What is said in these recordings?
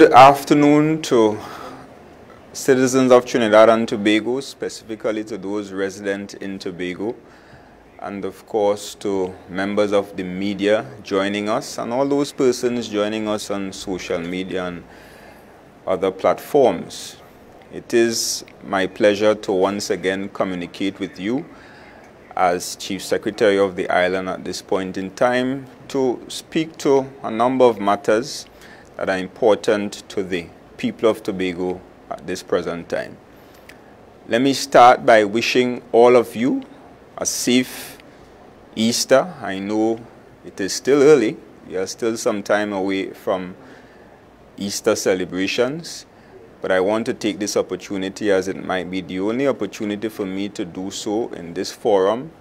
Good afternoon to citizens of Trinidad and Tobago, specifically to those resident in Tobago, and of course to members of the media joining us, and all those persons joining us on social media and other platforms. It is my pleasure to once again communicate with you as Chief Secretary of the island at this point in time to speak to a number of matters that are important to the people of Tobago at this present time. Let me start by wishing all of you a safe Easter. I know it is still early. We are still some time away from Easter celebrations. But I want to take this opportunity as it might be the only opportunity for me to do so in this forum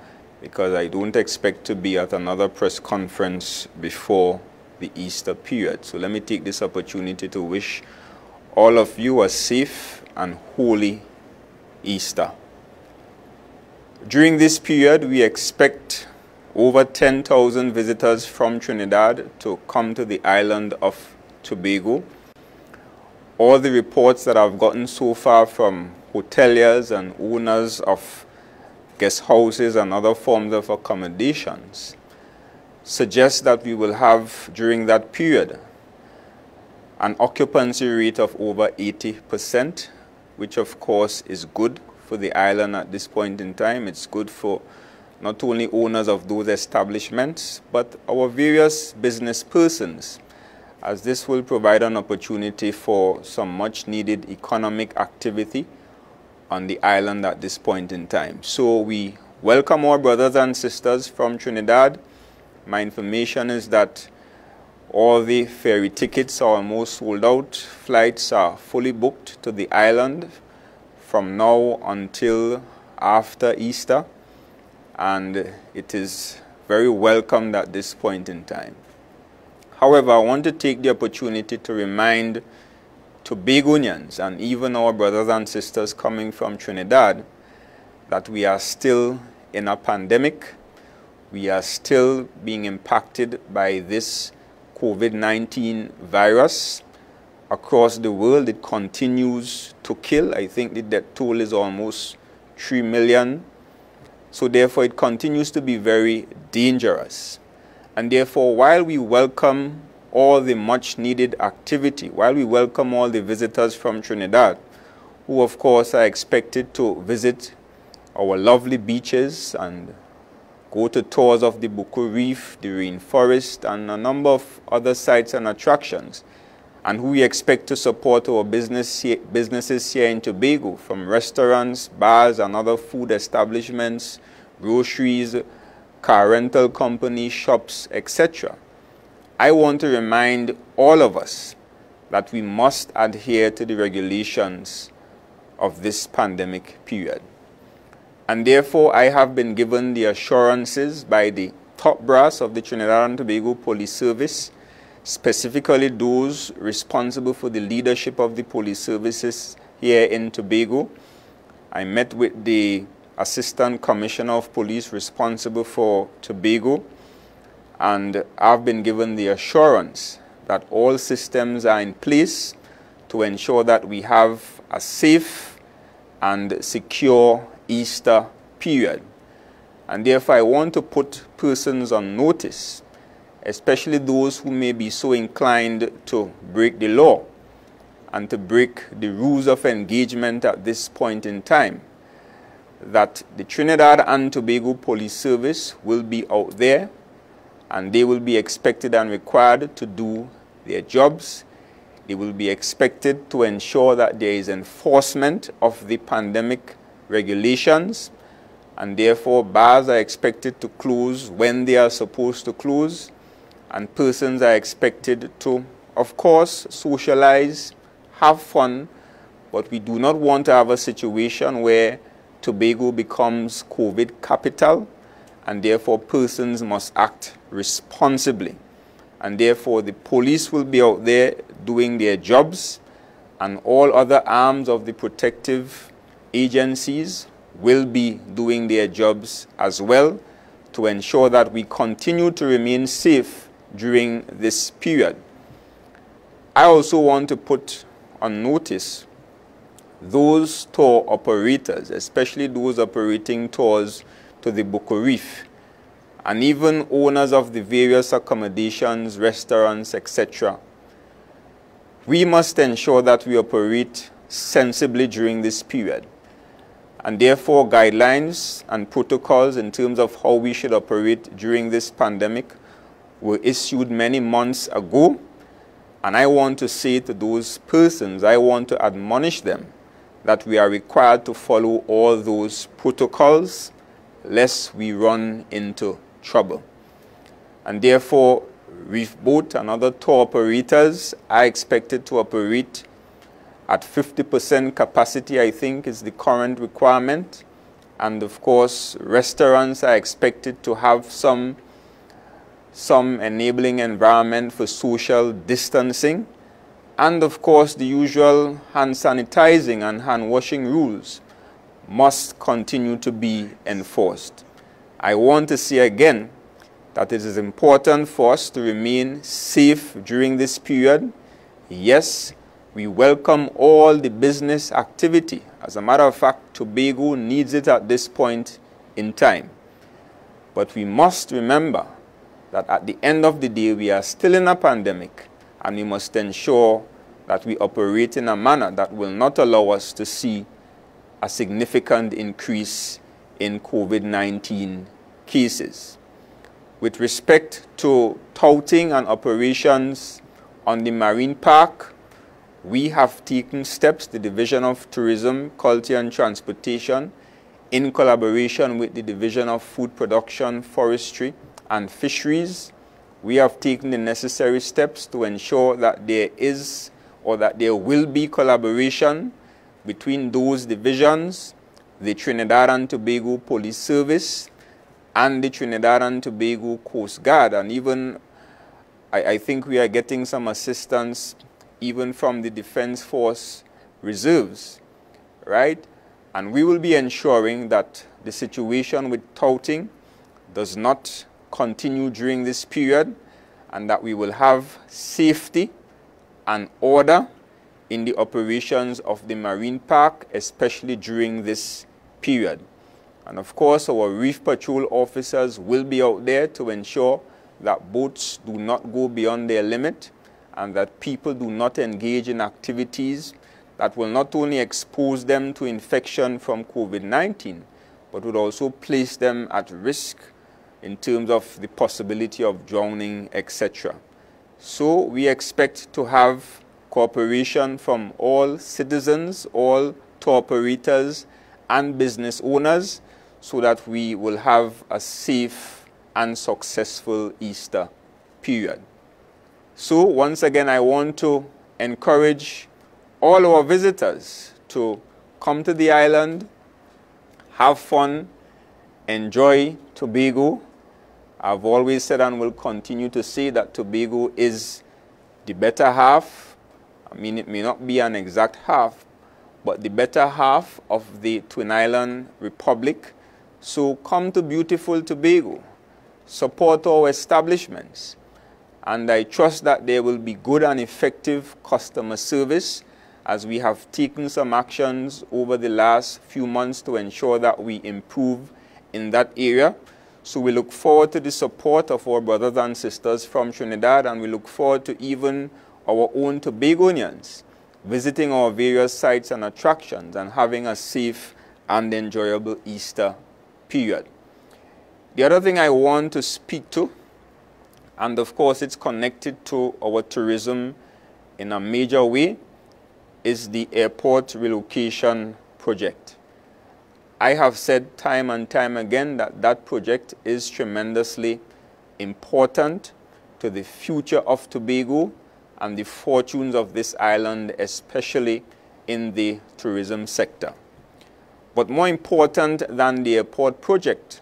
because I don't expect to be at another press conference before the Easter period. So let me take this opportunity to wish all of you a safe and holy Easter. During this period, we expect over 10,000 visitors from Trinidad to come to the island of Tobago all the reports that I've gotten so far from hoteliers and owners of guest houses and other forms of accommodations suggest that we will have during that period an occupancy rate of over 80%, which of course is good for the island at this point in time. It's good for not only owners of those establishments, but our various business persons as this will provide an opportunity for some much needed economic activity on the island at this point in time. So we welcome our brothers and sisters from Trinidad. My information is that all the ferry tickets are almost sold out. Flights are fully booked to the island from now until after Easter. And it is very welcomed at this point in time. However, I want to take the opportunity to remind Tobagonians and even our brothers and sisters coming from Trinidad that we are still in a pandemic. We are still being impacted by this COVID-19 virus. Across the world, it continues to kill. I think the death toll is almost 3 million. So therefore, it continues to be very dangerous. And therefore, while we welcome all the much needed activity, while we welcome all the visitors from Trinidad, who of course are expected to visit our lovely beaches and go to tours of the Buccoo Reef, the rainforest, and a number of other sites and attractions, and who we expect to support our business businesses here in Tobago, from restaurants, bars, and other food establishments, groceries, car rental companies, shops, etc. I want to remind all of us that we must adhere to the regulations of this pandemic period. And therefore, I have been given the assurances by the top brass of the Trinidad and Tobago Police Service, specifically those responsible for the leadership of the police services here in Tobago. I met with the Assistant Commissioner of Police responsible for Tobago, and I've been given the assurance that all systems are in place to ensure that we have a safe and secure Easter period. And therefore, I want to put persons on notice, especially those who may be so inclined to break the law and to break the rules of engagement at this point in time that the Trinidad and Tobago Police Service will be out there and they will be expected and required to do their jobs. They will be expected to ensure that there is enforcement of the pandemic regulations and therefore bars are expected to close when they are supposed to close and persons are expected to, of course, socialize, have fun, but we do not want to have a situation where Tobago becomes COVID capital, and therefore persons must act responsibly. And therefore the police will be out there doing their jobs, and all other arms of the protective agencies will be doing their jobs as well to ensure that we continue to remain safe during this period. I also want to put on notice those tour operators, especially those operating tours to the Buccoo Reef, and even owners of the various accommodations, restaurants, etc. We must ensure that we operate sensibly during this period. And therefore, guidelines and protocols in terms of how we should operate during this pandemic were issued many months ago. And I want to say to those persons, I want to admonish them that we are required to follow all those protocols lest we run into trouble. And therefore, Reef Boat and other tour operators are expected to operate at 50% capacity, I think, is the current requirement. And of course, restaurants are expected to have some, some enabling environment for social distancing. And of course, the usual hand sanitizing and hand washing rules must continue to be enforced. I want to say again that it is important for us to remain safe during this period. Yes, we welcome all the business activity. As a matter of fact, Tobago needs it at this point in time. But we must remember that at the end of the day, we are still in a pandemic and we must ensure that we operate in a manner that will not allow us to see a significant increase in COVID-19 cases. With respect to touting and operations on the marine park, we have taken steps, the Division of Tourism, Culture and Transportation, in collaboration with the Division of Food Production, Forestry and Fisheries, we have taken the necessary steps to ensure that there is or that there will be collaboration between those divisions, the Trinidad and Tobago Police Service, and the Trinidad and Tobago Coast Guard. And even, I, I think we are getting some assistance even from the Defense Force reserves, right? And we will be ensuring that the situation with touting does not continue during this period and that we will have safety and order in the operations of the marine park, especially during this period. And of course, our reef patrol officers will be out there to ensure that boats do not go beyond their limit and that people do not engage in activities that will not only expose them to infection from COVID-19, but would also place them at risk in terms of the possibility of drowning, etc. So we expect to have cooperation from all citizens, all tour operators and business owners so that we will have a safe and successful Easter period. So once again, I want to encourage all our visitors to come to the island, have fun, enjoy Tobago. I've always said and will continue to say that Tobago is the better half I mean, it may not be an exact half, but the better half of the Twin Island Republic. So come to beautiful Tobago, support our establishments, and I trust that there will be good and effective customer service as we have taken some actions over the last few months to ensure that we improve in that area. So we look forward to the support of our brothers and sisters from Trinidad and we look forward to even our own Tobagonians, visiting our various sites and attractions and having a safe and enjoyable Easter period. The other thing I want to speak to, and of course it's connected to our tourism in a major way, is the airport relocation project. I have said time and time again that that project is tremendously important to the future of Tobago and the fortunes of this island, especially in the tourism sector. But more important than the airport project,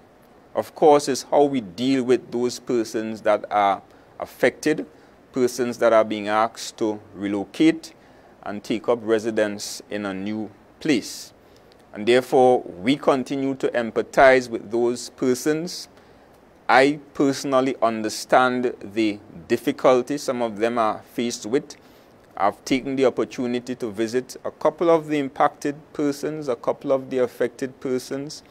of course, is how we deal with those persons that are affected, persons that are being asked to relocate and take up residence in a new place. And therefore, we continue to empathize with those persons. I personally understand the difficulty some of them are faced with. I've taken the opportunity to visit a couple of the impacted persons, a couple of the affected persons,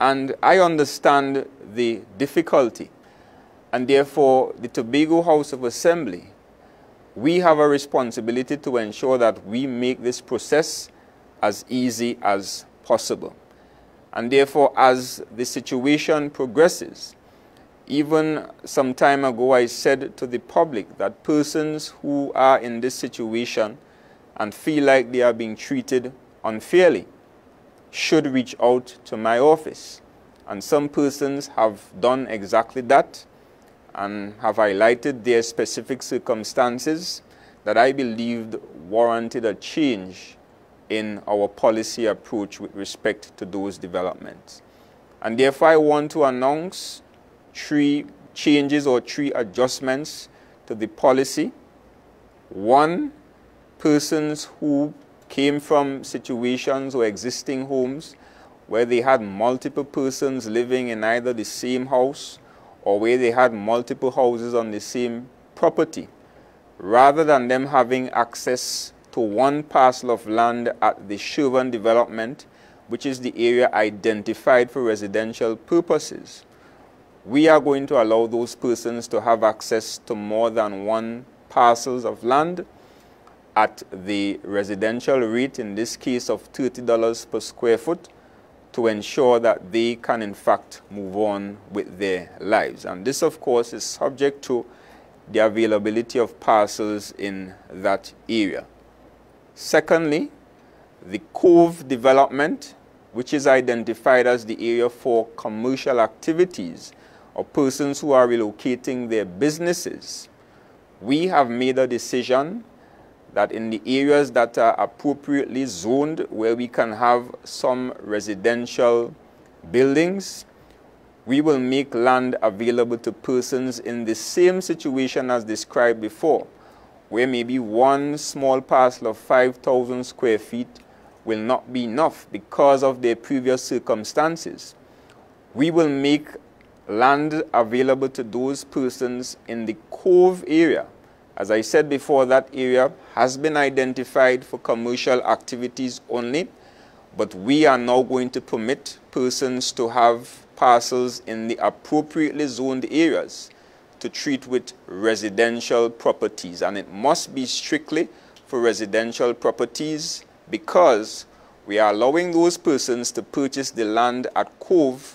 and I understand the difficulty. And therefore, the Tobago House of Assembly, we have a responsibility to ensure that we make this process as easy as possible. And therefore, as the situation progresses, even some time ago, I said to the public that persons who are in this situation and feel like they are being treated unfairly should reach out to my office. And some persons have done exactly that and have highlighted their specific circumstances that I believed warranted a change in our policy approach with respect to those developments. And therefore, I want to announce three changes or three adjustments to the policy. One, persons who came from situations or existing homes where they had multiple persons living in either the same house or where they had multiple houses on the same property. Rather than them having access to one parcel of land at the Sherburn development, which is the area identified for residential purposes, we are going to allow those persons to have access to more than one parcels of land at the residential rate, in this case of $30 per square foot, to ensure that they can in fact move on with their lives. And this of course is subject to the availability of parcels in that area. Secondly, the Cove development, which is identified as the area for commercial activities, or persons who are relocating their businesses, we have made a decision that in the areas that are appropriately zoned where we can have some residential buildings, we will make land available to persons in the same situation as described before, where maybe one small parcel of 5,000 square feet will not be enough because of their previous circumstances. We will make land available to those persons in the Cove area. As I said before, that area has been identified for commercial activities only, but we are now going to permit persons to have parcels in the appropriately zoned areas to treat with residential properties. And it must be strictly for residential properties because we are allowing those persons to purchase the land at Cove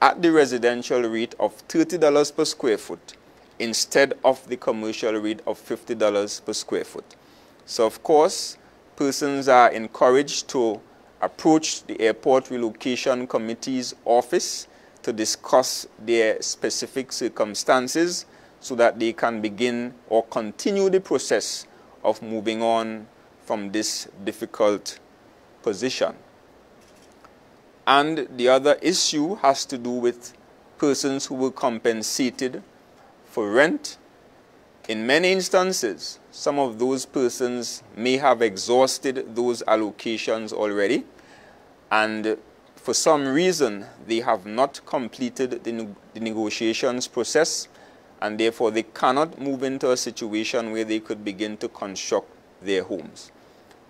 at the residential rate of $30 per square foot instead of the commercial rate of $50 per square foot. So of course, persons are encouraged to approach the Airport Relocation Committee's office to discuss their specific circumstances so that they can begin or continue the process of moving on from this difficult position. And the other issue has to do with persons who were compensated for rent. In many instances, some of those persons may have exhausted those allocations already, and for some reason, they have not completed the, the negotiations process, and therefore they cannot move into a situation where they could begin to construct their homes.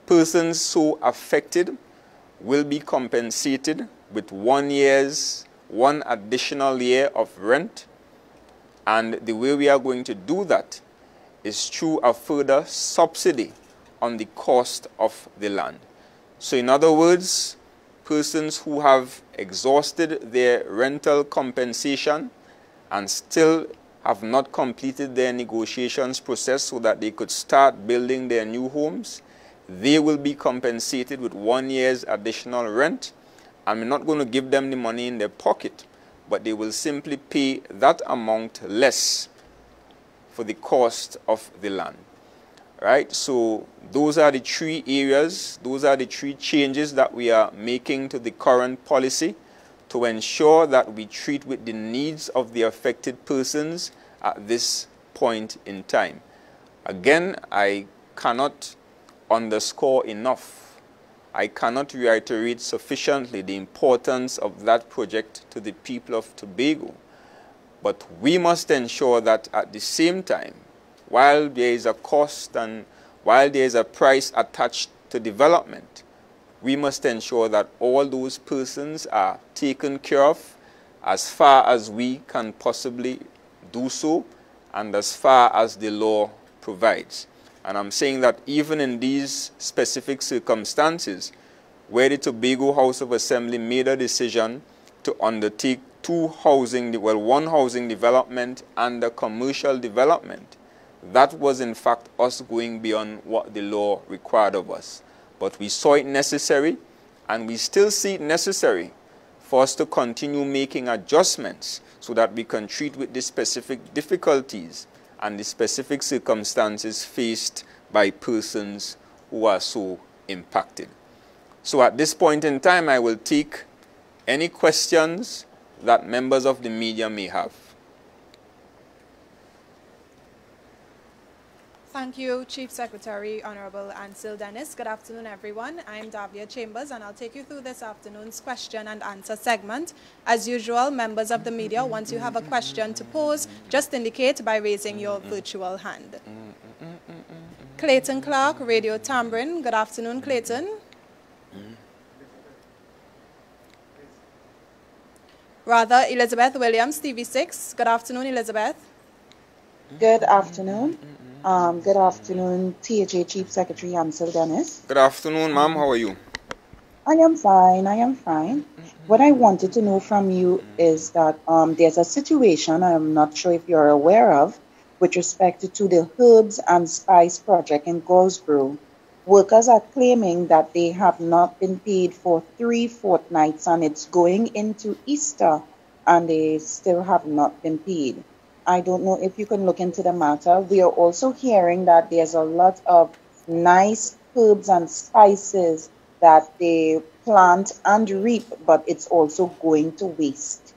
Persons so affected will be compensated with one year's, one additional year of rent. And the way we are going to do that is through a further subsidy on the cost of the land. So in other words, persons who have exhausted their rental compensation and still have not completed their negotiations process so that they could start building their new homes, they will be compensated with one year's additional rent. I'm not going to give them the money in their pocket, but they will simply pay that amount less for the cost of the land. Right? So those are the three areas, those are the three changes that we are making to the current policy to ensure that we treat with the needs of the affected persons at this point in time. Again, I cannot underscore enough. I cannot reiterate sufficiently the importance of that project to the people of Tobago. But we must ensure that at the same time, while there is a cost and while there is a price attached to development, we must ensure that all those persons are taken care of as far as we can possibly do so and as far as the law provides. And I'm saying that even in these specific circumstances, where the Tobago House of Assembly made a decision to undertake two housing, well, one housing development and a commercial development, that was in fact us going beyond what the law required of us. But we saw it necessary, and we still see it necessary for us to continue making adjustments so that we can treat with the specific difficulties and the specific circumstances faced by persons who are so impacted. So at this point in time, I will take any questions that members of the media may have. Thank you, Chief Secretary, Honorable Ansel Dennis. Good afternoon, everyone. I'm Davia Chambers, and I'll take you through this afternoon's question and answer segment. As usual, members of the media, once you have a question to pose, just indicate by raising your virtual hand. Clayton Clark, Radio Tambrin. Good afternoon, Clayton. Rather, Elizabeth Williams, TV6. Good afternoon, Elizabeth. Good afternoon. Um, good afternoon, THA Chief Secretary Ansel Dennis. Good afternoon, ma'am. How are you? I am fine. I am fine. What I wanted to know from you is that um, there's a situation I'm not sure if you're aware of with respect to the herbs and spice project in Goldsborough. Workers are claiming that they have not been paid for three fortnights and it's going into Easter and they still have not been paid. I don't know if you can look into the matter. We are also hearing that there's a lot of nice herbs and spices that they plant and reap, but it's also going to waste.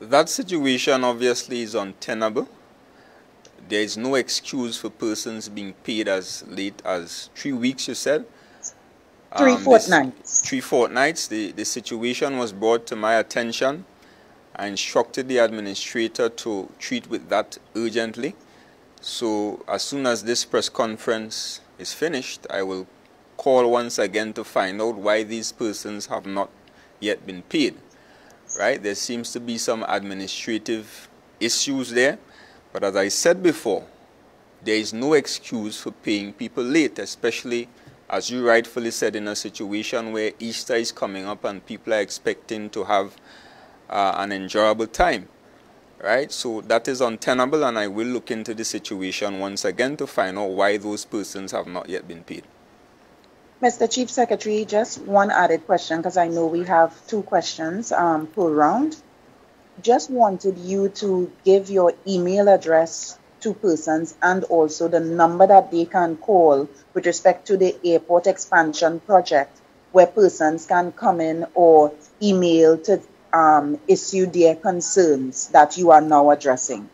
That situation obviously is untenable. There is no excuse for persons being paid as late as three weeks, you said? Three um, fortnights. Three fortnights. The, the situation was brought to my attention I instructed the administrator to treat with that urgently. So as soon as this press conference is finished, I will call once again to find out why these persons have not yet been paid. Right? There seems to be some administrative issues there. But as I said before, there is no excuse for paying people late, especially as you rightfully said in a situation where Easter is coming up and people are expecting to have uh, an enjoyable time. Right? So that is untenable, and I will look into the situation once again to find out why those persons have not yet been paid. Mr. Chief Secretary, just one added question because I know we have two questions um, per round. Just wanted you to give your email address to persons and also the number that they can call with respect to the airport expansion project where persons can come in or email to um, issue their concerns that you are now addressing?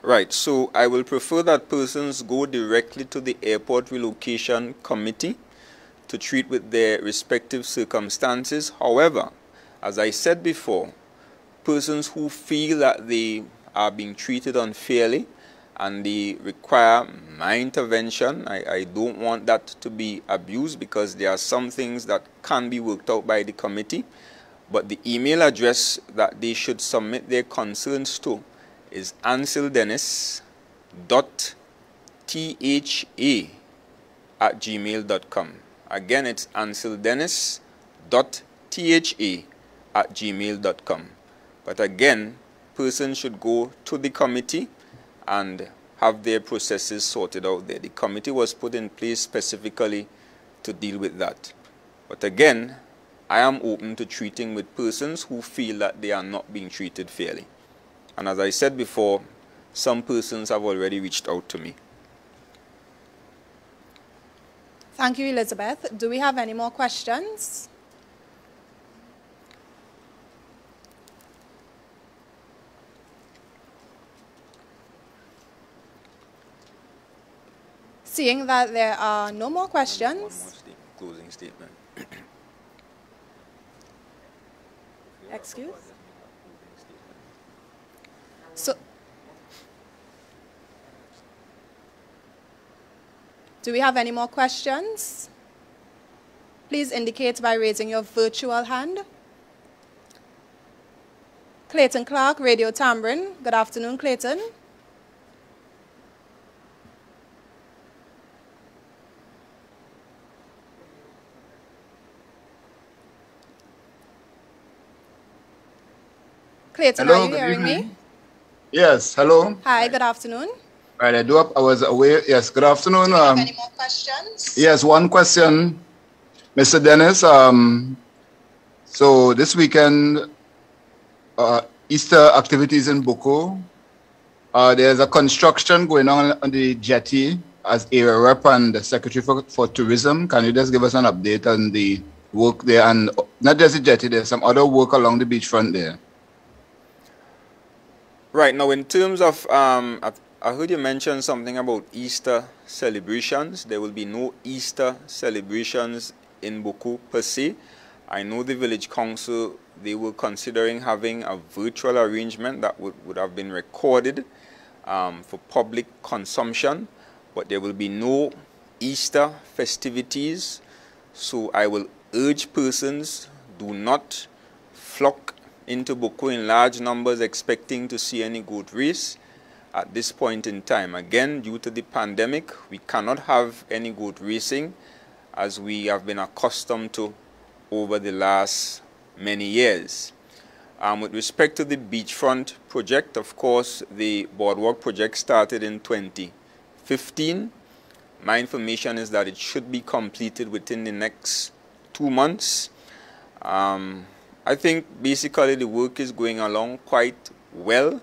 Right, so I will prefer that persons go directly to the airport relocation committee to treat with their respective circumstances. However, as I said before, persons who feel that they are being treated unfairly and they require my intervention, I, I don't want that to be abused because there are some things that can be worked out by the committee. But the email address that they should submit their concerns to is anseldennis.tha at gmail.com. Again, it's anseldennis.tha at gmail.com. But again, persons should go to the committee and have their processes sorted out there. The committee was put in place specifically to deal with that. But again, I am open to treating with persons who feel that they are not being treated fairly. And as I said before, some persons have already reached out to me. Thank you, Elizabeth. Do we have any more questions? Seeing that there are no more questions. one more closing statement. Excuse? So, Do we have any more questions? Please indicate by raising your virtual hand. Clayton Clark, Radio Tambrin. Good afternoon, Clayton. Clayton, hello, are you hearing evening. me? Yes, hello. Hi, good afternoon. Right, I do. I was away. Yes, good afternoon. Um, any more questions? Yes, one question, Mr. Dennis. Um, so this weekend, uh, Easter activities in Buccoo. Uh, there's a construction going on on the jetty as area rep and the secretary for, for tourism. Can you just give us an update on the work there and not just the jetty, there's some other work along the beachfront there. Right now, in terms of, um, I, heard you mention something about Easter celebrations. There will be no Easter celebrations in Buccoo per se. I know the village council, they were considering having a virtual arrangement that would, would have been recorded um, for public consumption, but there will be no Easter festivities. So I will urge persons, do not flock into Buccoo in large numbers expecting to see any goat race at this point in time. Again, due to the pandemic, we cannot have any goat racing as we have been accustomed to over the last many years. Um, with respect to the beachfront project, of course, the boardwalk project started in 2015. My information is that it should be completed within the next two months. Um, I think basically the work is going along quite well.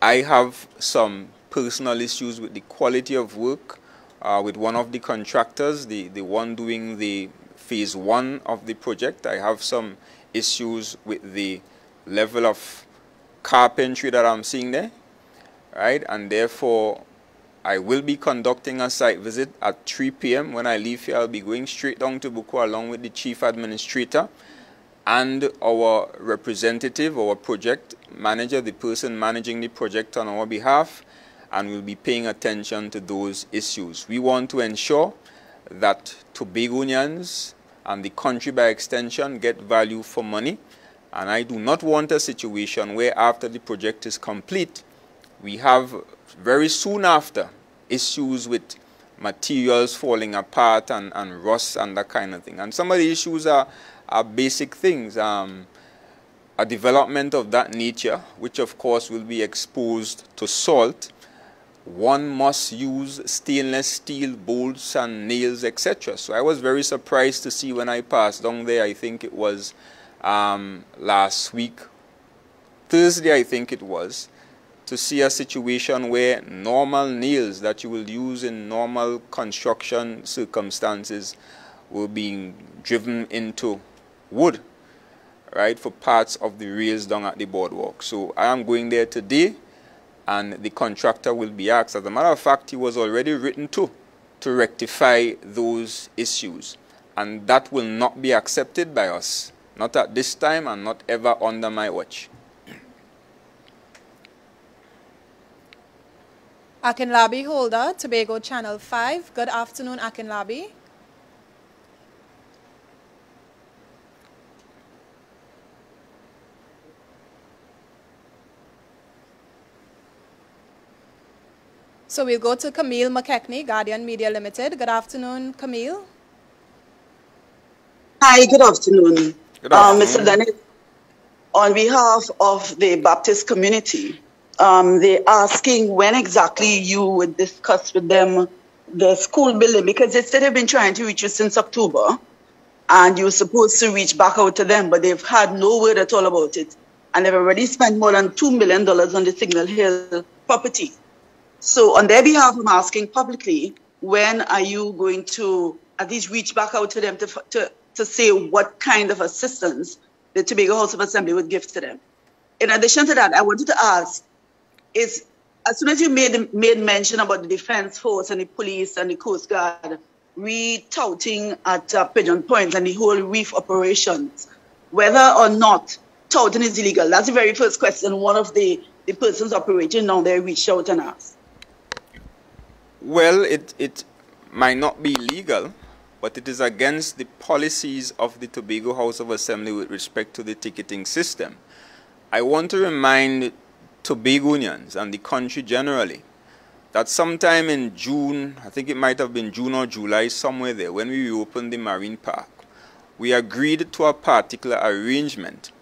I have some personal issues with the quality of work uh, with one of the contractors, the, the one doing the phase one of the project. I have some issues with the level of carpentry that I'm seeing there, right? And therefore, I will be conducting a site visit at 3 p.m. When I leave here, I'll be going straight down to Buccoo along with the chief administrator and our representative, our project manager, the person managing the project on our behalf, and we'll be paying attention to those issues. We want to ensure that Tobagonians and the country by extension get value for money. And I do not want a situation where after the project is complete, we have very soon after issues with materials falling apart and, and rust and that kind of thing. And some of the issues are are basic things. Um, a development of that nature, which of course will be exposed to salt, one must use stainless steel bolts and nails, etc. So I was very surprised to see when I passed down there, I think it was um, last week, Thursday I think it was, to see a situation where normal nails that you will use in normal construction circumstances were being driven into wood, right, for parts of the rails down at the boardwalk. So I am going there today and the contractor will be asked. As a matter of fact, he was already written to to rectify those issues. And that will not be accepted by us, not at this time and not ever under my watch. Akinlabi Holder, Tobago Channel 5. Good afternoon, Akinlabi. So we'll go to Camille McKechnie, Guardian Media Limited. Good afternoon, Camille. Hi, good afternoon. Good afternoon. Mr. Dennis, on behalf of the Baptist community, um, they're asking when exactly you would discuss with them the school building because they said they've been trying to reach you since October and you're supposed to reach back out to them, but they've had no word at all about it. And they've already spent more than $2 million on the Signal Hill property. So on their behalf, I'm asking publicly, when are you going to at least reach back out to them to, to, to say what kind of assistance the Tobago House of Assembly would give to them? In addition to that, I wanted to ask, is as soon as you made, made mention about the Defense Force and the police and the Coast Guard re-touting at uh, Pigeon Point and the whole reef operations, whether or not touting is illegal, that's the very first question one of the, the persons operating now there reached out and asked. Well, it, it might not be legal, but it is against the policies of the Tobago House of Assembly with respect to the ticketing system. I want to remind Tobagonians and the country generally that sometime in June, I think it might have been June or July, somewhere there, when we reopened the Marine Park, we agreed to a particular arrangement.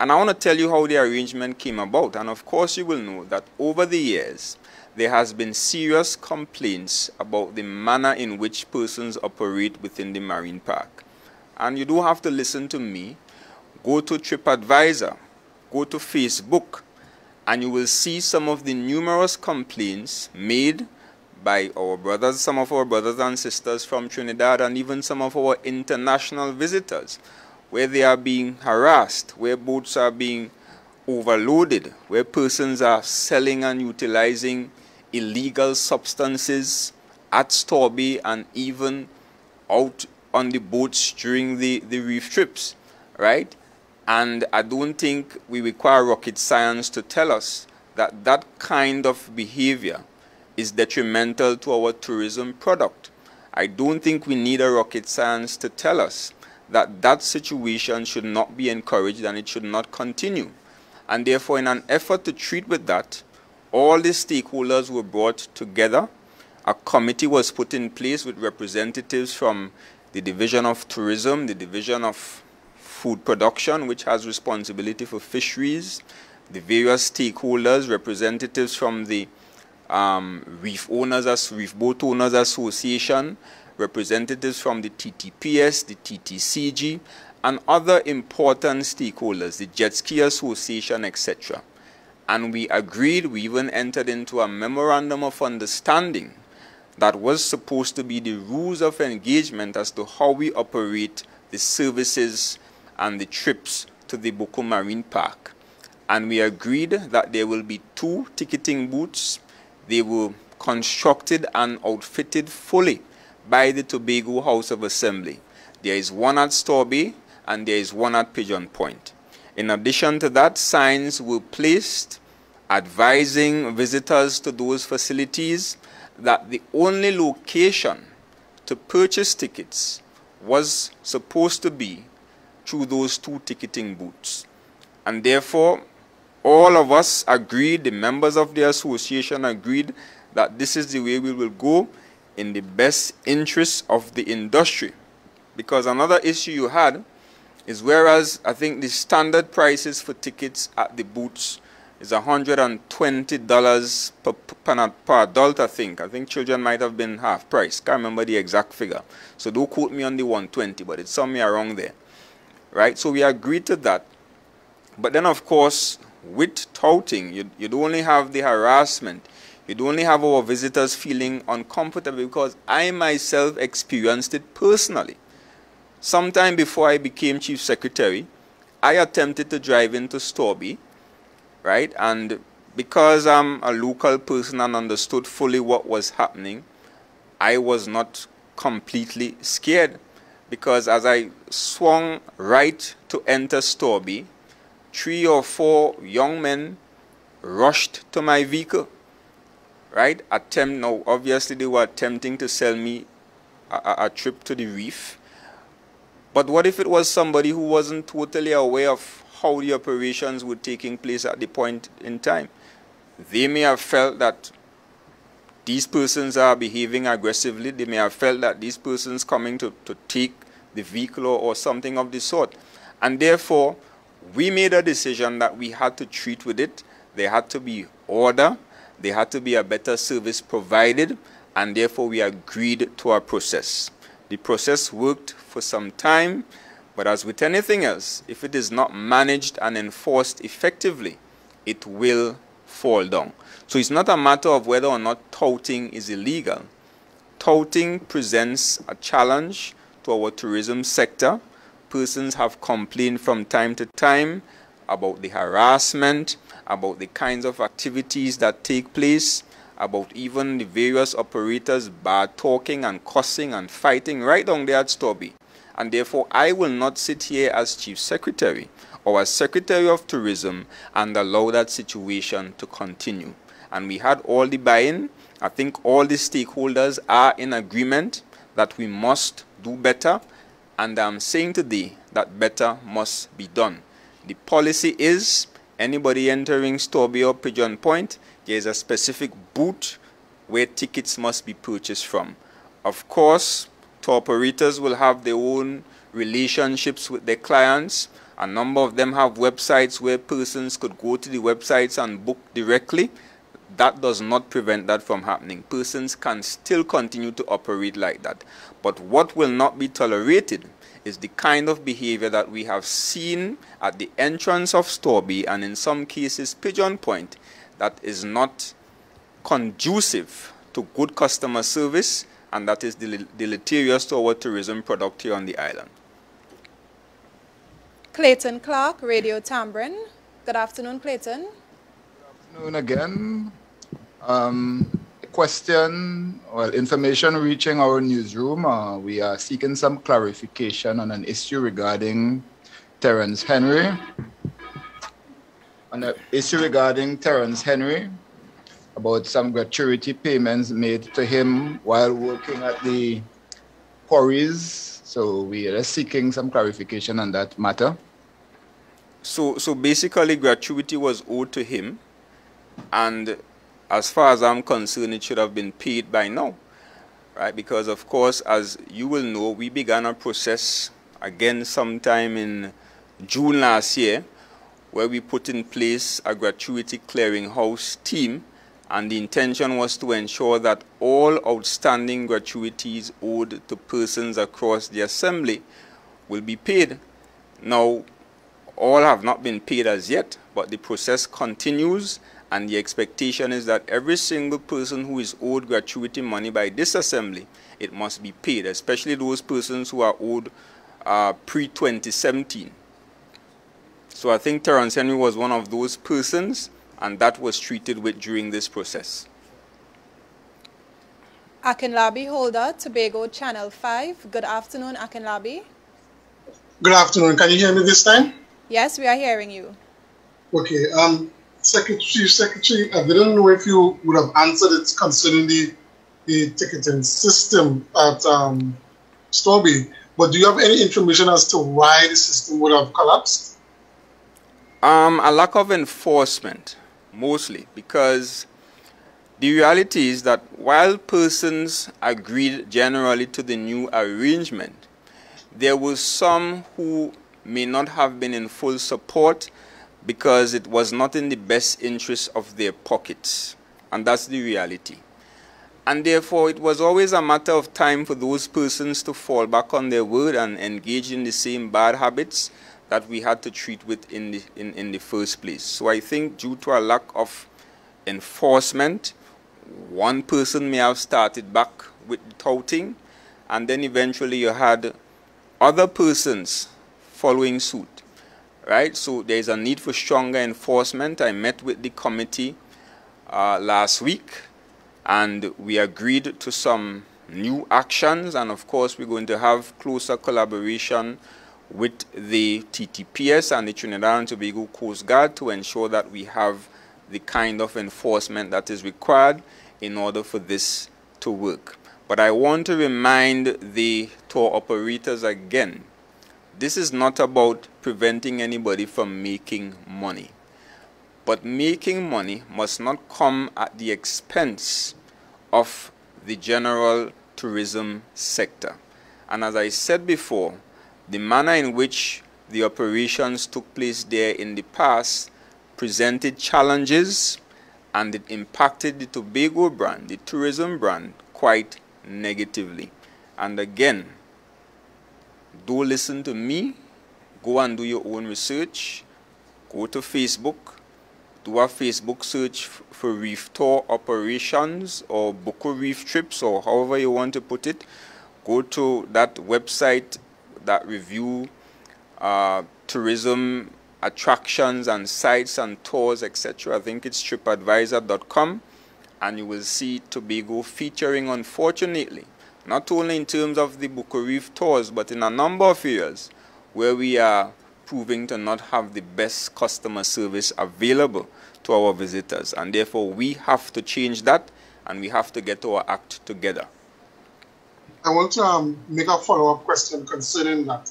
And I want to tell you how the arrangement came about. And of course, you will know that over the years, there has been serious complaints about the manner in which persons operate within the marine park. And you don't have to listen to me. Go to TripAdvisor, go to Facebook, and you will see some of the numerous complaints made by our brothers, some of our brothers and sisters from Trinidad, and even some of our international visitors, where they are being harassed, where boats are being overloaded, where persons are selling and utilizing illegal substances at Store Bay and even out on the boats during the, the reef trips, right? And I don't think we require rocket science to tell us that that kind of behavior is detrimental to our tourism product. I don't think we need a rocket science to tell us that that situation should not be encouraged and it should not continue. And therefore, in an effort to treat with that, all the stakeholders were brought together. A committee was put in place with representatives from the Division of Tourism, the Division of Food Production, which has responsibility for fisheries, the various stakeholders, representatives from the um, Reef Owners, Reef Boat Owners Association, representatives from the TTPS, the TTCG, and other important stakeholders, the Jet Ski Association, etc and we agreed, we even entered into a memorandum of understanding that was supposed to be the rules of engagement as to how we operate the services and the trips to the Buccoo Marine Park. And we agreed that there will be two ticketing booths. They were constructed and outfitted fully by the Tobago House of Assembly. There is one at Store Bay and there is one at Pigeon Point. In addition to that, signs were placed advising visitors to those facilities that the only location to purchase tickets was supposed to be through those two ticketing booths. And therefore, all of us agreed, the members of the association agreed that this is the way we will go in the best interest of the industry. Because another issue you had is whereas I think the standard prices for tickets at the booths is $120 per, per, per adult, I think. I think children might have been half price. Can't remember the exact figure. So don't quote me on the 120, but it's somewhere around there. Right? So we agreed to that. But then, of course, with touting, you, you'd only have the harassment. You'd only have our visitors feeling uncomfortable because I myself experienced it personally. Sometime before I became chief secretary, I attempted to drive into Store Bay, right? And because I'm a local person and understood fully what was happening, I was not completely scared because as I swung right to enter Store Bay, three or four young men rushed to my vehicle, right? Attempt, now obviously they were attempting to sell me a, a, a trip to the reef but what if it was somebody who wasn't totally aware of how the operations were taking place at the point in time? They may have felt that these persons are behaving aggressively. They may have felt that these persons coming to, to take the vehicle or, or something of the sort. And therefore, we made a decision that we had to treat with it. There had to be order. There had to be a better service provided. And therefore, we agreed to our process. The process worked for some time, but as with anything else, if it is not managed and enforced effectively, it will fall down. So it's not a matter of whether or not touting is illegal. Touting presents a challenge to our tourism sector. Persons have complained from time to time about the harassment, about the kinds of activities that take place, about even the various operators bad talking and cussing and fighting right down there at Store Bay. And therefore, I will not sit here as Chief Secretary or as Secretary of Tourism and allow that situation to continue. And we had all the buy-in I think all the stakeholders are in agreement that we must do better, and I'm saying today that better must be done. The policy is anybody entering Store Bay or Pigeon Point, there is a specific booth where tickets must be purchased from. Of course, tour operators will have their own relationships with their clients. A number of them have websites where persons could go to the websites and book directly. That does not prevent that from happening. Persons can still continue to operate like that. But what will not be tolerated is the kind of behavior that we have seen at the entrance of Store Bay and in some cases Pigeon Point that is not conducive to good customer service and that is del deleterious to our tourism product here on the island. Clayton Clark, Radio Tambrin. Good afternoon, Clayton. Good afternoon again. Um, question, well, information reaching our newsroom. Uh, we are seeking some clarification on an issue regarding Terence Henry. On an issue regarding Terence Henry about some gratuity payments made to him while working at the quarries. So we are seeking some clarification on that matter. So, so basically, gratuity was owed to him, and as far as I'm concerned, it should have been paid by now, right? Because, of course, as you will know, we began a process again sometime in June last year where we put in place a gratuity clearinghouse team, and the intention was to ensure that all outstanding gratuities owed to persons across the assembly will be paid. Now, all have not been paid as yet, but the process continues and the expectation is that every single person who is owed gratuity money by this assembly, it must be paid, especially those persons who are owed uh, pre-2017. So I think Terence Henry was one of those persons, and that was treated with during this process. Akinlabi Holder, Tobago Channel 5. Good afternoon, Akinlabi. Good afternoon. Can you hear me this time? Yes, we are hearing you. Okay. Um, Secretary, Secretary, I didn't know if you would have answered it concerning the, the ticketing system at um, Store Bay, but do you have any information as to why the system would have collapsed? Um, a lack of enforcement, mostly, because the reality is that while persons agreed generally to the new arrangement, there were some who may not have been in full support because it was not in the best interest of their pockets. And that's the reality. And therefore, it was always a matter of time for those persons to fall back on their word and engage in the same bad habits that we had to treat with in the, in, in the first place. So I think due to a lack of enforcement, one person may have started back with touting, and then eventually you had other persons following suit right? So there's a need for stronger enforcement. I met with the committee uh, last week and we agreed to some new actions and of course we're going to have closer collaboration with the TTPS and the Trinidad and Tobago Coast Guard to ensure that we have the kind of enforcement that is required in order for this to work. But I want to remind the tour operators again this is not about preventing anybody from making money. But making money must not come at the expense of the general tourism sector. And as I said before, the manner in which the operations took place there in the past presented challenges and it impacted the Tobago brand, the tourism brand, quite negatively. And again, do listen to me. Go and do your own research. Go to Facebook. Do a Facebook search for reef tour operations or Buccoo reef trips or however you want to put it. Go to that website that review uh, tourism attractions and sites and tours, etc. I think it's tripadvisor.com and you will see Tobago featuring, unfortunately, not only in terms of the Buccoo Reef tours, but in a number of areas where we are proving to not have the best customer service available to our visitors. And therefore, we have to change that, and we have to get our act together. I want to um, make a follow-up question concerning that.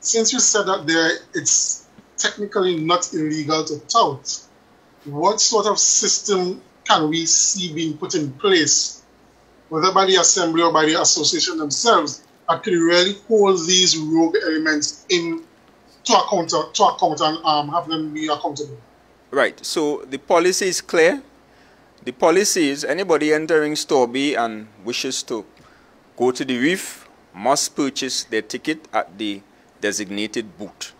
Since you said that there it's technically not illegal to tout, what sort of system can we see being put in place, whether by the assembly or by the association themselves, that could really hold these rogue elements in to account to account and um, have them be accountable? Right. So the policy is clear. The policy is anybody entering Store and wishes to go to the reef must purchase their ticket at the designated booth.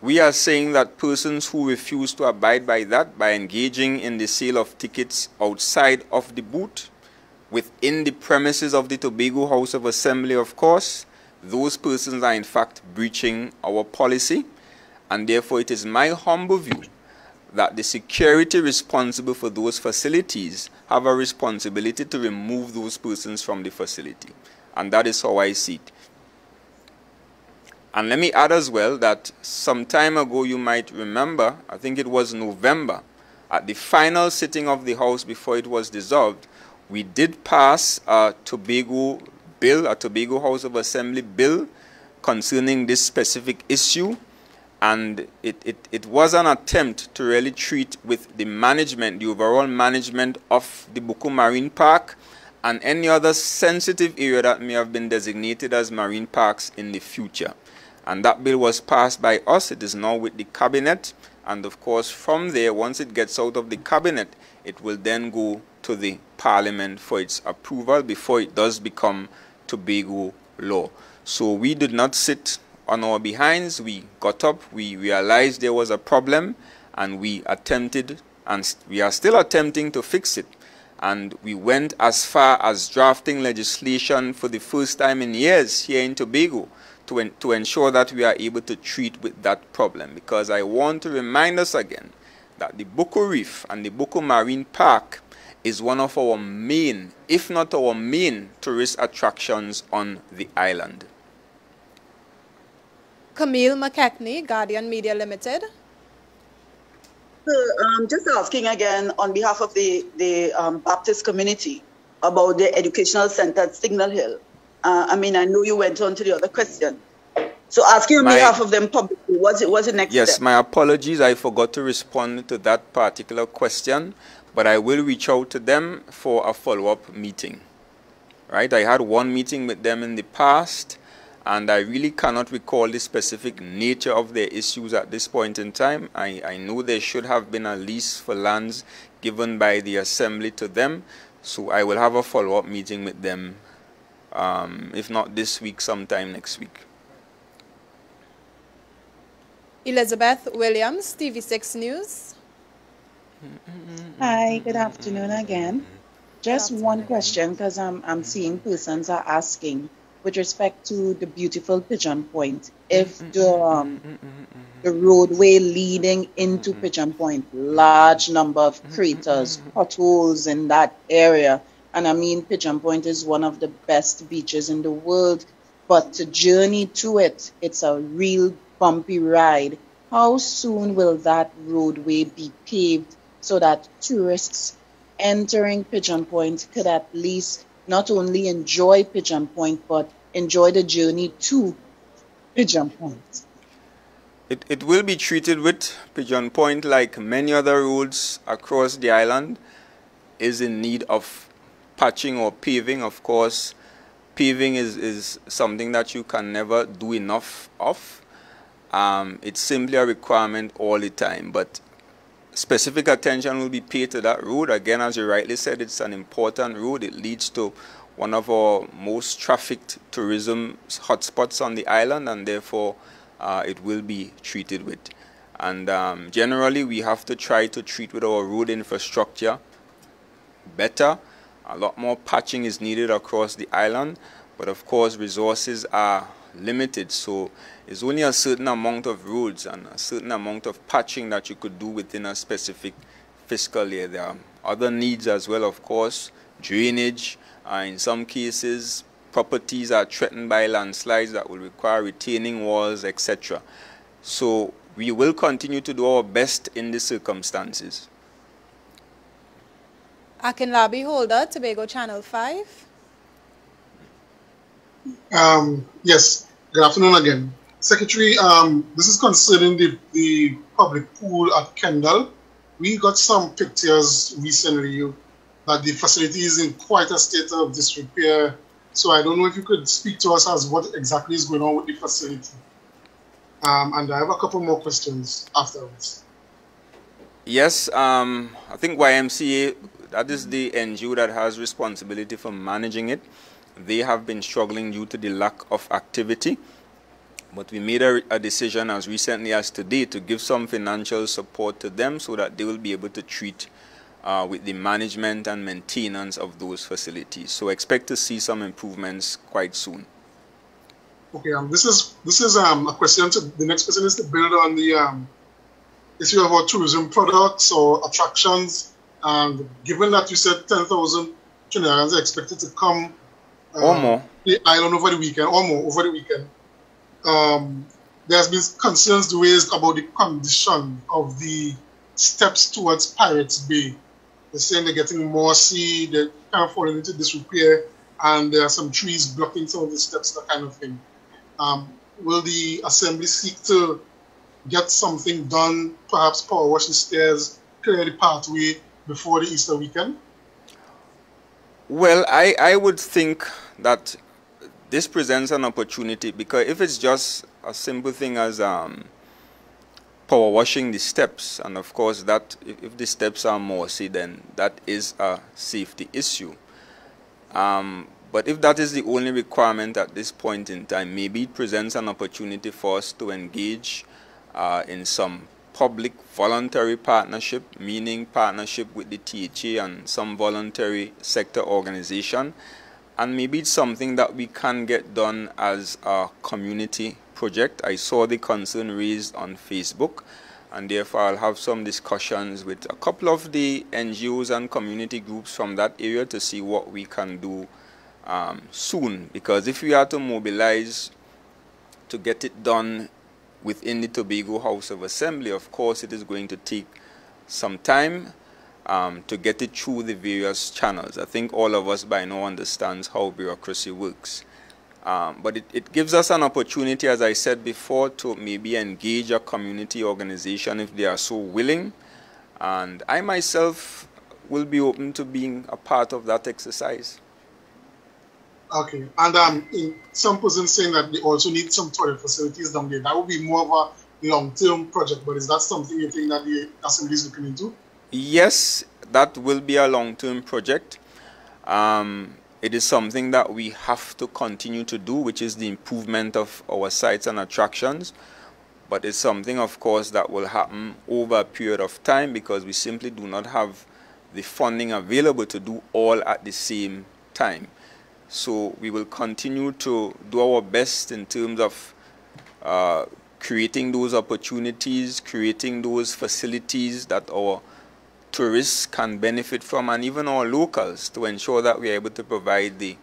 We are saying that persons who refuse to abide by that by engaging in the sale of tickets outside of the booth, within the premises of the Tobago House of Assembly, of course, those persons are in fact breaching our policy, and therefore it is my humble view that the security responsible for those facilities have a responsibility to remove those persons from the facility. And that is how I see it. And let me add as well that some time ago you might remember, I think it was November, at the final sitting of the House before it was dissolved, we did pass a Tobago bill, a Tobago House of Assembly bill concerning this specific issue and it, it, it was an attempt to really treat with the management, the overall management of the Buccoo Marine Park and any other sensitive area that may have been designated as marine parks in the future. And that bill was passed by us. It is now with the cabinet. And of course, from there, once it gets out of the cabinet, it will then go to the parliament for its approval before it does become Tobago law. So we did not sit on our behinds, we got up, we realized there was a problem, and we attempted, and we are still attempting to fix it. And we went as far as drafting legislation for the first time in years here in Tobago to, en to ensure that we are able to treat with that problem. Because I want to remind us again that the Buccoo Reef and the Buccoo Marine Park is one of our main, if not our main, tourist attractions on the island. Camille McKechnie, Guardian Media Limited. So, um, just asking again on behalf of the, the um, Baptist community about the educational center at Signal Hill. Uh, I mean, I know you went on to the other question. So asking on my, behalf of them publicly, what's, it, what's the next yes, step? my apologies. I forgot to respond to that particular question, but I will reach out to them for a follow-up meeting. Right? I had one meeting with them in the past and I really cannot recall the specific nature of their issues at this point in time. I, I know there should have been a lease for lands given by the assembly to them, so I will have a follow-up meeting with them, um, if not this week, sometime next week. Elizabeth Williams, TV6 News. Hi, good afternoon again. Just one question because I'm, I'm seeing persons are asking with respect to the beautiful Pigeon Point, if the, um, the roadway leading into Pigeon Point, large number of craters, potholes in that area, and I mean Pigeon Point is one of the best beaches in the world, but to journey to it, it's a real bumpy ride. How soon will that roadway be paved so that tourists entering Pigeon Point could at least not only enjoy Pigeon Point, but enjoy the journey to Pigeon Point. It, it will be treated with Pigeon Point like many other roads across the island is in need of patching or paving. Of course, paving is, is something that you can never do enough of. Um, it's simply a requirement all the time, but specific attention will be paid to that road. Again, as you rightly said, it's an important road. It leads to one of our most trafficked tourism hotspots on the island, and therefore uh, it will be treated with. And um, generally, we have to try to treat with our road infrastructure better. A lot more patching is needed across the island, but of course, resources are limited. So it's only a certain amount of roads and a certain amount of patching that you could do within a specific fiscal year. There are other needs as well, of course, drainage. Uh, in some cases, properties are threatened by landslides that will require retaining walls, etc. So we will continue to do our best in the circumstances. Akinlabi Holder, Tobago Channel 5. Um, yes, good afternoon again. Secretary, um, this is concerning the, the public pool at Kendall. We got some pictures recently that the facility is in quite a state of disrepair. So I don't know if you could speak to us as what exactly is going on with the facility. Um, and I have a couple more questions afterwards. Yes, um, I think YMCA, that is the NGO that has responsibility for managing it. They have been struggling due to the lack of activity. But we made a, a, decision as recently as today to give some financial support to them so that they will be able to treat uh, with the management and maintenance of those facilities. So expect to see some improvements quite soon. Okay, um, this is this is um, a question. To, the next question is to build on the um, issue of our tourism products or attractions. And given that you said 10,000 Trinidadians are expected to come uh, or more. the island over the weekend, or more over the weekend, um, there's been concerns raised about the condition of the steps towards Pirates Bay. They're saying they're getting mossy, they're kind of falling into disrepair, and there are some trees blocking some of the steps, that kind of thing. Um, will the assembly seek to get something done, perhaps power wash the stairs, clear the pathway before the Easter weekend? Well, I, I would think that this presents an opportunity because if it's just a simple thing as um, power washing the steps, and of course that if, if the steps are mossy, then that is a safety issue. Um, but if that is the only requirement at this point in time, maybe it presents an opportunity for us to engage uh, in some public voluntary partnership, meaning partnership with the THA and some voluntary sector organization and maybe it's something that we can get done as a community project. I saw the concern raised on Facebook and therefore I'll have some discussions with a couple of the NGOs and community groups from that area to see what we can do um, soon because if we are to mobilize to get it done within the Tobago House of Assembly, of course it is going to take some time um, to get it through the various channels. I think all of us by now understands how bureaucracy works. Um, but it, it, gives us an opportunity, as I said before, to maybe engage a community organization if they are so willing. And I myself will be open to being a part of that exercise. Okay, and um, in some person saying that they also need some toilet facilities down there. That would be more of a long-term project, but is that something you think that the assembly is looking into? Yes, that will be a long-term project. Um, it is something that we have to continue to do, which is the improvement of our sites and attractions. But it's something, of course, that will happen over a period of time because we simply do not have the funding available to do all at the same time. So we will continue to do our best in terms of uh, creating those opportunities, creating those facilities that our tourists can benefit from and even our locals to ensure that we are able to provide the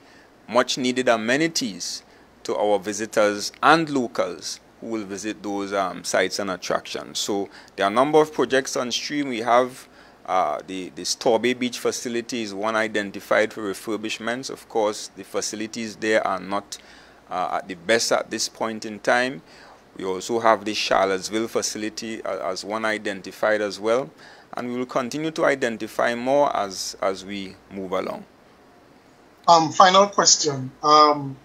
much needed amenities to our visitors and locals who will visit those um, sites and attractions. So there are a number of projects on stream. We have uh, the, the Store Bay Beach facility is one identified for refurbishments. Of course, the facilities there are not uh, at the best at this point in time. We also have the Charlotteville facility uh, as one identified as well and we will continue to identify more as, as we move along. Um, final question. Um,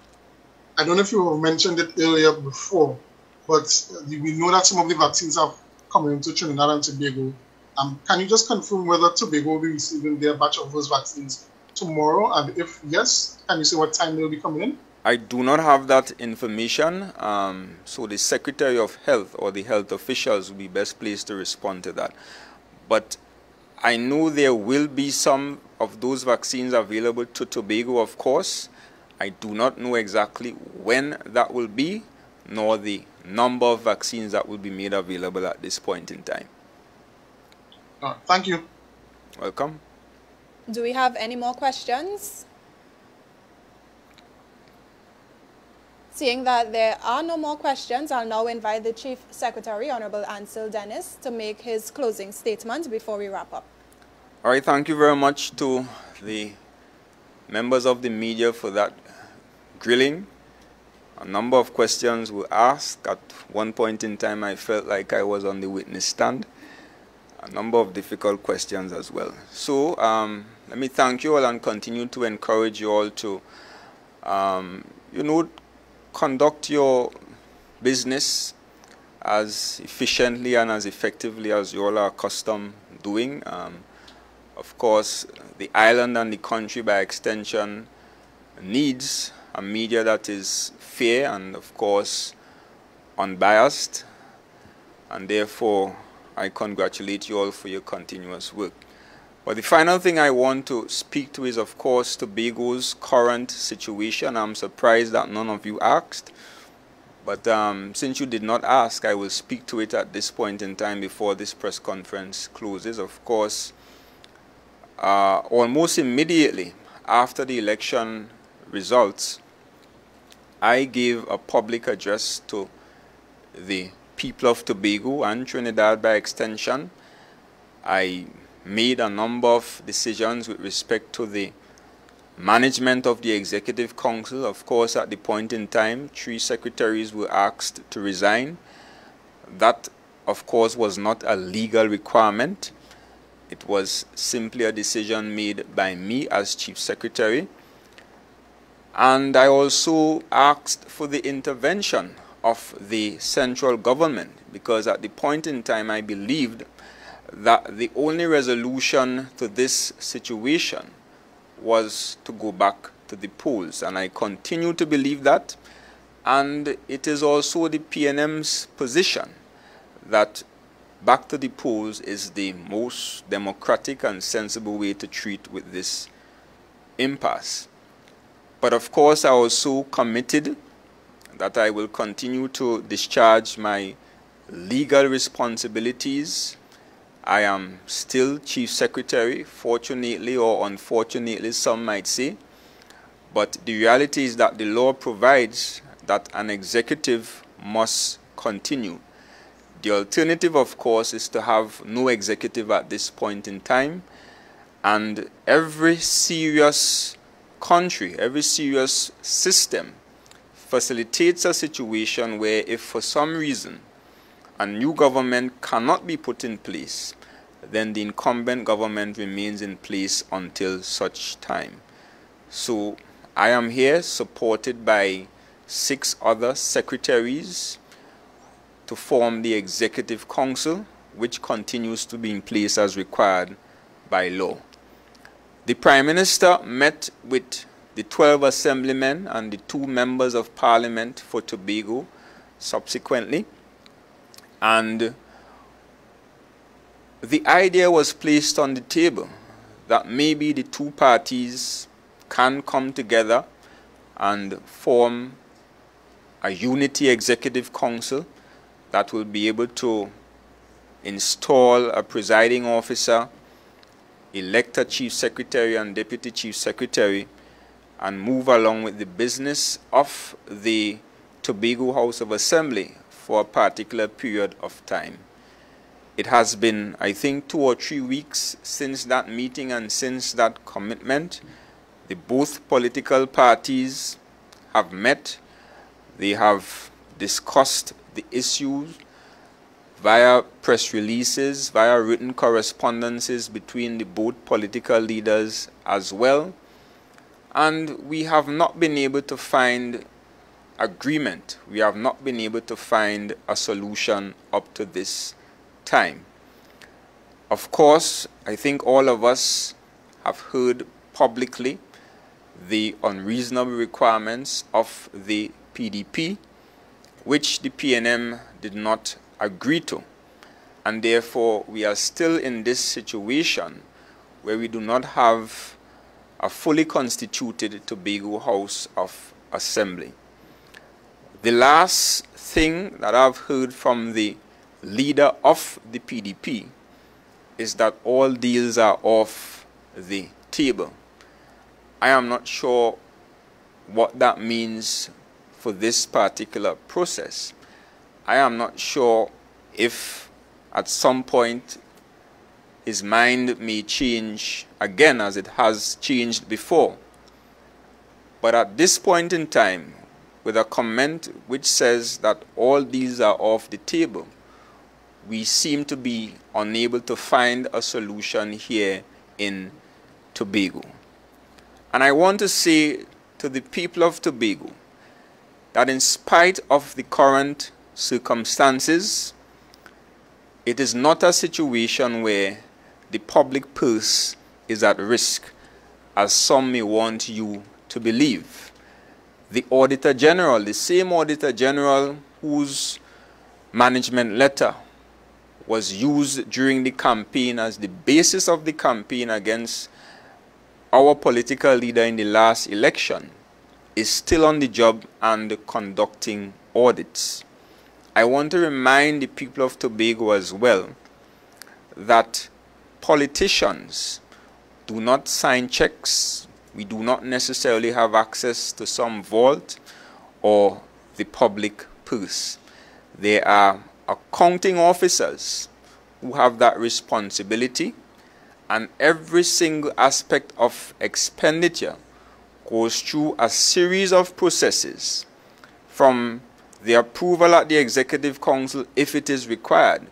I don't know if you mentioned it earlier before, but we know that some of the vaccines have come into Trinidad and Tobago. Um, can you just confirm whether Tobago will be receiving their batch of those vaccines tomorrow? And if yes, can you say what time they'll be coming in? I do not have that information. Um, so the Secretary of Health or the health officials will be best placed to respond to that. But I know there will be some of those vaccines available to Tobago, of course. I do not know exactly when that will be, nor the number of vaccines that will be made available at this point in time. Uh, thank you. Welcome. Do we have any more questions? Seeing that there are no more questions, I'll now invite the Chief Secretary, Honorable Ansel Dennis, to make his closing statement before we wrap up. All right, thank you very much to the members of the media for that grilling. A number of questions were asked. At one point in time, I felt like I was on the witness stand. A number of difficult questions as well. So um, let me thank you all and continue to encourage you all to, um, you know, conduct your business as efficiently and as effectively as you all are accustomed doing. Um, of course, the island and the country by extension needs a media that is fair and, of course, unbiased. And therefore, I congratulate you all for your continuous work. But the final thing I want to speak to is, of course, Tobago's current situation. I'm surprised that none of you asked. But um, since you did not ask, I will speak to it at this point in time before this press conference closes. Of course, uh, almost immediately after the election results, I gave a public address to the people of Tobago and Trinidad by extension. I made a number of decisions with respect to the management of the Executive Council. Of course, at the point in time, three secretaries were asked to resign. That, of course, was not a legal requirement. It was simply a decision made by me as Chief Secretary. And I also asked for the intervention of the central government because at the point in time I believed that the only resolution to this situation was to go back to the polls. And I continue to believe that. And it is also the PNM's position that back to the polls is the most democratic and sensible way to treat with this impasse. But of course, I also committed that I will continue to discharge my legal responsibilities I am still Chief Secretary, fortunately or unfortunately, some might say. But the reality is that the law provides that an executive must continue. The alternative, of course, is to have no executive at this point in time. And every serious country, every serious system facilitates a situation where if for some reason a new government cannot be put in place, then the incumbent government remains in place until such time. So I am here supported by six other secretaries to form the Executive Council, which continues to be in place as required by law. The Prime Minister met with the 12 assemblymen and the two members of parliament for Tobago subsequently and the idea was placed on the table that maybe the two parties can come together and form a unity executive council that will be able to install a presiding officer, elect a chief secretary and deputy chief secretary, and move along with the business of the Tobago House of Assembly for a particular period of time. It has been, I think, two or three weeks since that meeting and since that commitment. The both political parties have met. They have discussed the issues via press releases, via written correspondences between the both political leaders as well. And we have not been able to find agreement, we have not been able to find a solution up to this time. Of course, I think all of us have heard publicly the unreasonable requirements of the PDP, which the PNM did not agree to. And therefore, we are still in this situation where we do not have a fully constituted Tobago House of Assembly. The last thing that I've heard from the leader of the PDP is that all deals are off the table. I am not sure what that means for this particular process. I am not sure if at some point his mind may change again as it has changed before. But at this point in time, with a comment which says that all these are off the table, we seem to be unable to find a solution here in Tobago. And I want to say to the people of Tobago that in spite of the current circumstances, it is not a situation where the public purse is at risk, as some may want you to believe. The Auditor General, the same Auditor General whose management letter was used during the campaign as the basis of the campaign against our political leader in the last election, is still on the job and conducting audits. I want to remind the people of Tobago as well that politicians do not sign checks. We do not necessarily have access to some vault or the public purse. There are accounting officers who have that responsibility and every single aspect of expenditure goes through a series of processes from the approval at the Executive Council if it is required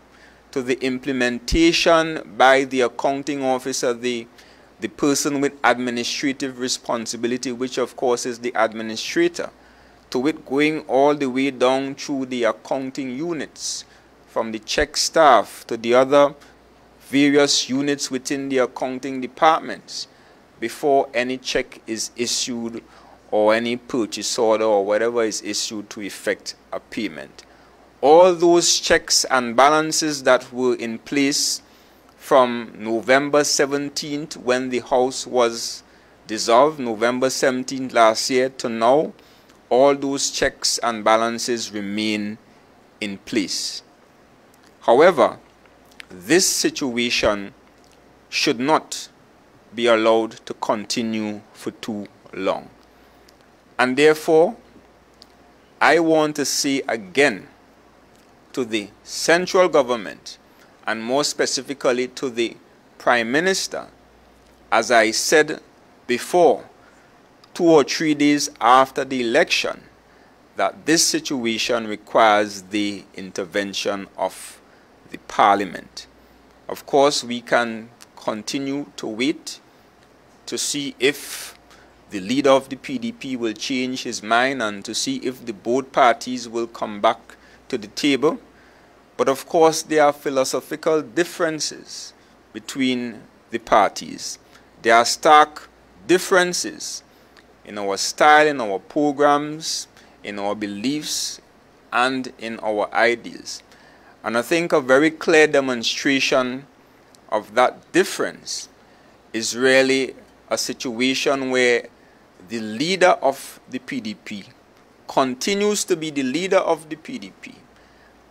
to the implementation by the accounting officer, the, the person with administrative responsibility, which of course is the administrator, to it going all the way down through the accounting units, from the check staff to the other various units within the accounting departments before any check is issued or any purchase order or whatever is issued to effect a payment. All those checks and balances that were in place from November 17th when the House was dissolved, November 17th last year to now, all those checks and balances remain in place. However, this situation should not be allowed to continue for too long. And therefore, I want to say again to the central government, and more specifically to the Prime Minister, as I said before, two or three days after the election, that this situation requires the intervention of the Parliament. Of course, we can continue to wait to see if the leader of the PDP will change his mind and to see if the both parties will come back to the table. But of course, there are philosophical differences between the parties. There are stark differences in our style, in our programs, in our beliefs, and in our ideas. And I think a very clear demonstration of that difference is really a situation where the leader of the PDP continues to be the leader of the PDP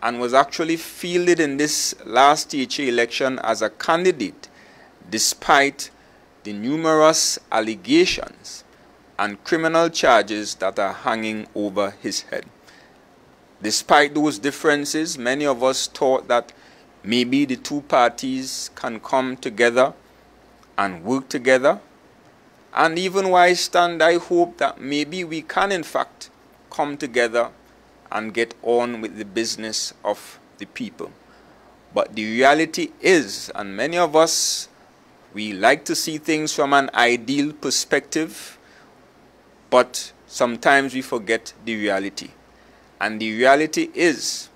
and was actually fielded in this last THA election as a candidate despite the numerous allegations and criminal charges that are hanging over his head. Despite those differences, many of us thought that maybe the two parties can come together and work together and even where I stand, I hope that maybe we can, in fact, come together and get on with the business of the people. But the reality is, and many of us, we like to see things from an ideal perspective, but sometimes we forget the reality. And the reality is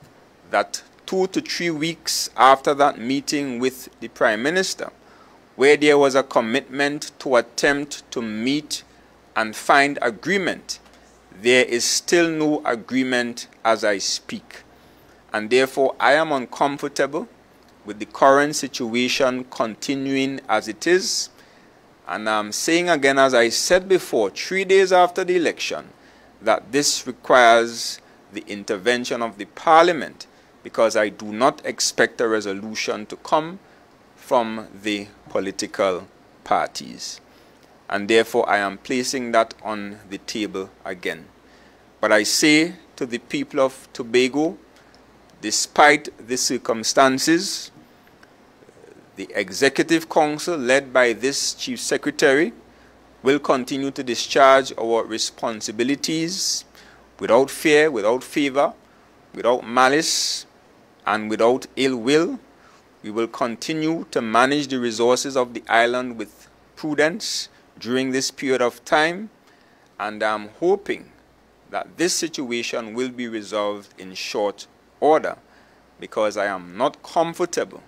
that two to three weeks after that meeting with the Prime Minister, where there was a commitment to attempt to meet and find agreement, there is still no agreement as I speak. And therefore, I am uncomfortable with the current situation continuing as it is. And I'm saying again, as I said before, three days after the election, that this requires the intervention of the Parliament because I do not expect a resolution to come from the political parties. And therefore, I am placing that on the table again. But I say to the people of Tobago, despite the circumstances, The Executive Council, led by this Chief Secretary, will continue to discharge our responsibilities without fear, without favor, without malice, and without ill will. We will continue to manage the resources of the island with prudence during this period of time, and I'm hoping that this situation will be resolved in short order because I am not comfortable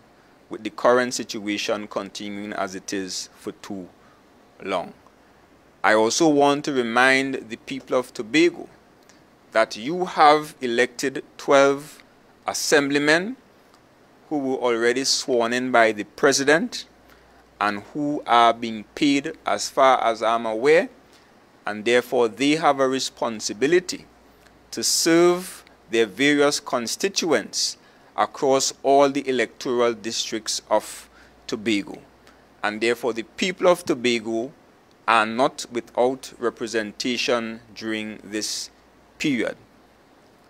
with the current situation continuing as it is for too long. I also want to remind the people of Tobago that you have elected 12 assemblymen who were already sworn in by the president and who are being paid as far as I'm aware, and therefore they have a responsibility to serve their various constituents across all the electoral districts of Tobago. And therefore the people of Tobago are not without representation during this period.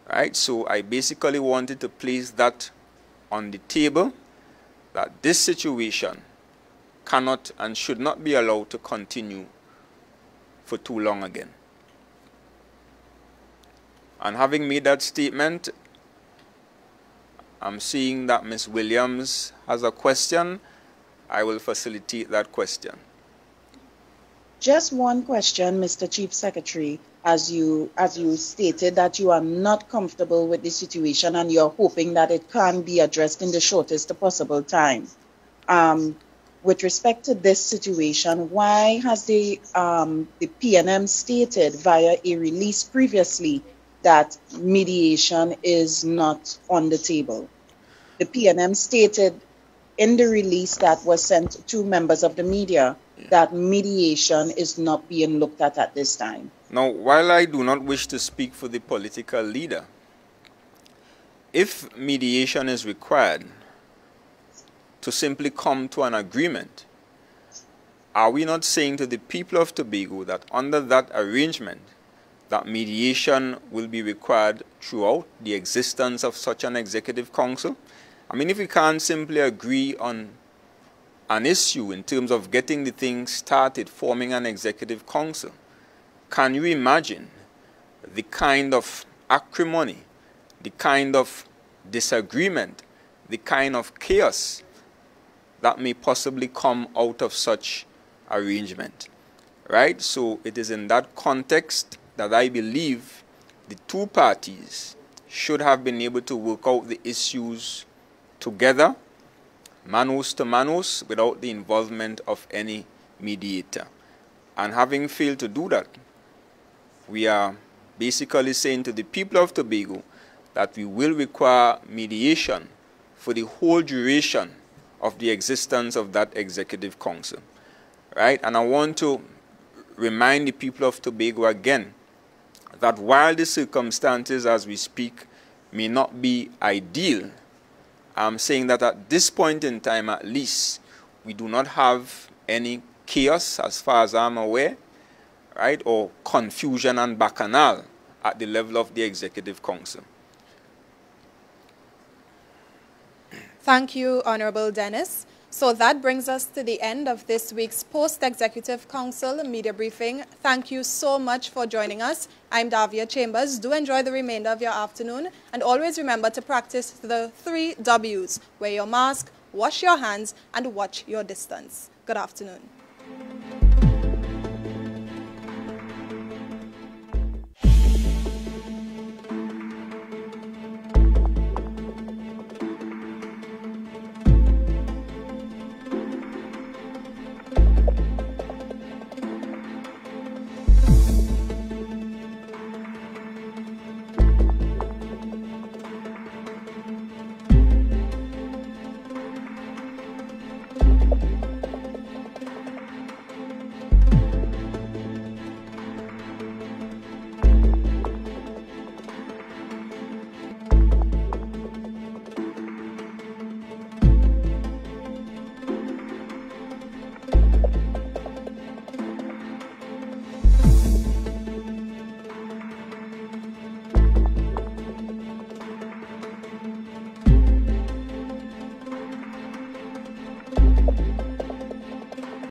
Right? So I basically wanted to place that on the table that this situation cannot and should not be allowed to continue for too long again. And having made that statement, I'm seeing that Ms. Williams has a question. I will facilitate that question. Just one question, Mr. Chief Secretary. As you, as you stated that you are not comfortable with the situation and you're hoping that it can be addressed in the shortest possible time. Um, with respect to this situation, why has the, um, the PNM stated via a release previously that mediation is not on the table? The PNM stated in the release that was sent to members of the media that mediation is not being looked at at this time. Now, while I do not wish to speak for the political leader, if mediation is required, to simply come to an agreement. Are we not saying to the people of Tobago that under that arrangement, that mediation will be required throughout the existence of such an executive council? I mean, if we can't simply agree on an issue in terms of getting the thing started, forming an executive council, can you imagine the kind of acrimony, the kind of disagreement, the kind of chaos that may possibly come out of such arrangement. Right? So it is in that context that I believe the two parties should have been able to work out the issues together, manos to manos, without the involvement of any mediator. And having failed to do that, we are basically saying to the people of Tobago that we will require mediation for the whole duration of the existence of that executive council. Right? And I want to remind the people of Tobago again that while the circumstances as we speak may not be ideal, I'm saying that at this point in time at least, we do not have any chaos as far as I'm aware, right, or confusion and bacchanal at the level of the Executive Council. Thank you, Honorable Dennis. So that brings us to the end of this week's Post-Executive Council media briefing. Thank you so much for joining us. I'm Davia Chambers. Do enjoy the remainder of your afternoon and always remember to practice the three W's. Wear your mask, wash your hands, and watch your distance. Good afternoon.